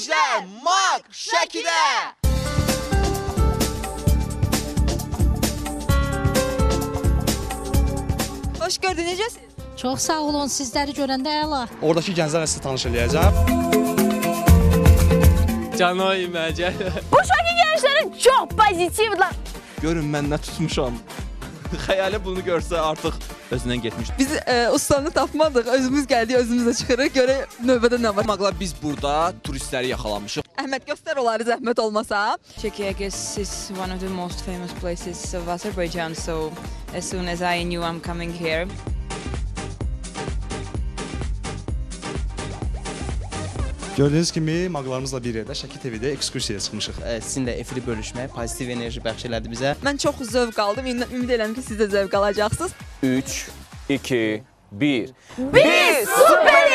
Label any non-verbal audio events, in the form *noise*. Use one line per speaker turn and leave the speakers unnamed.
Gənclər, Mak, Şəkidə!
Xoş gördük, necəsiz?
Çox sağ olun, sizləri görəndə əla.
Oradakı gənclərlə sizi tanış eləyəcəm.
Canoy məcə.
Uşaqlı gənclərin çox pozitivlər.
Görün mən nə tutmuşam. *laughs* Xəyali bunu görsə artıq özündən getmiş.
Biz e, ustanı tapmadıq, özümüz gəldik, özümüz də çıxırıq. Görək növbədə nə var.
Maqla biz burada turistləri yaxalamışıq.
Əhməd göstər onları zəhmət olmasa.
Turkey, I guess, is one of the most famous places of Azerbaijan. So as soon as I knew I'm coming here,
Gördüyünüz kimi maqlarımızla bir yerdə Şəki TV-də ekskursiyaya çıxmışıq.
Sizinlə efiri bölüşmək pozitiv enerji bəxş elədi bizə.
Mən çox zövq aldım. Ümid edirəm ki, siz də zövq alacaqsınız.
3, 2, 1.
Biz super